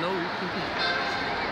no, you can